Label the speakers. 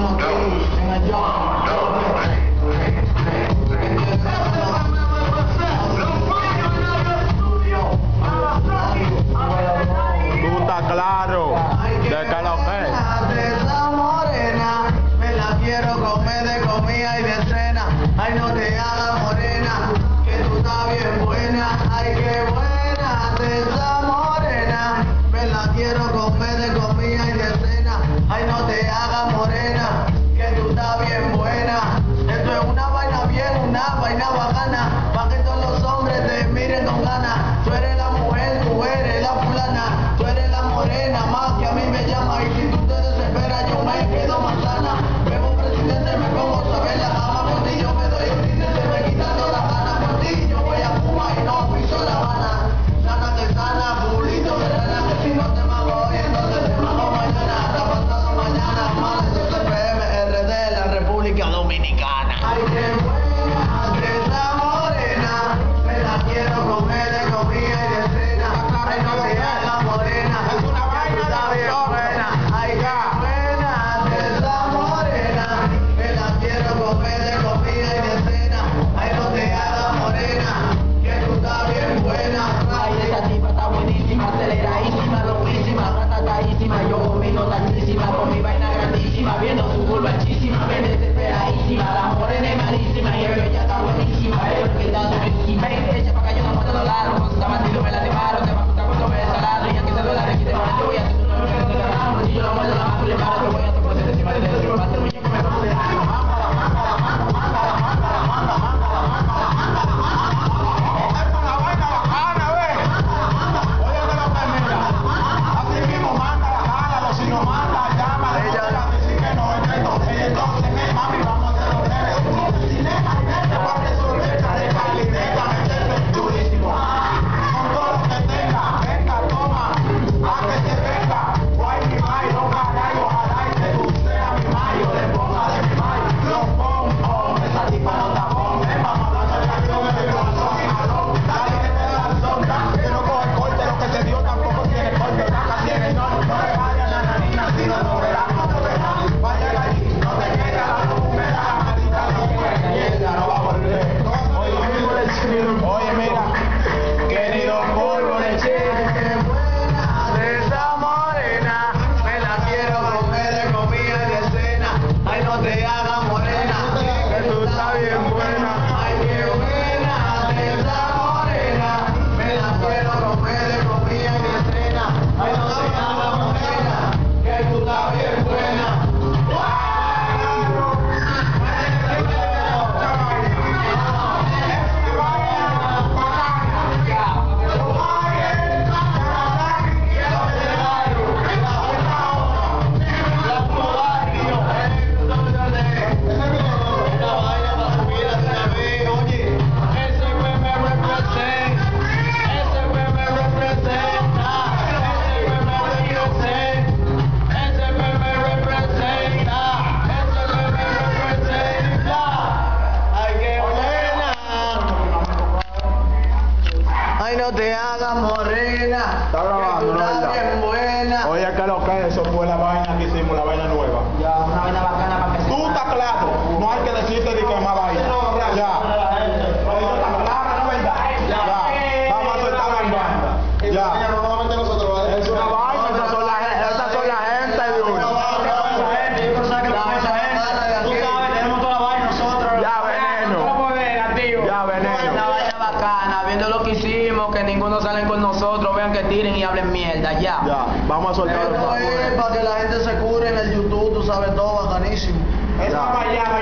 Speaker 1: Montana, no. in a. te haga morena. Está
Speaker 2: grabando,
Speaker 1: buena.
Speaker 2: Oye, que lo que eso fue la vaina que hicimos, la vaina nueva.
Speaker 1: Ya, una vaina bacana para que
Speaker 2: Tú estás claro, no hay que decirte de que más vaina. No, ya. Vamos a la banda. Ya. Ya, veneno. Ya, veneno
Speaker 1: bacana, viendo lo que hicimos, que ninguno salen con nosotros, vean que tiren y hablen mierda, ya.
Speaker 2: Ya, vamos a soltar.
Speaker 1: Esto es para que la gente se cure en el YouTube, tú sabes todo, bacanísimo.
Speaker 2: Eso
Speaker 1: para.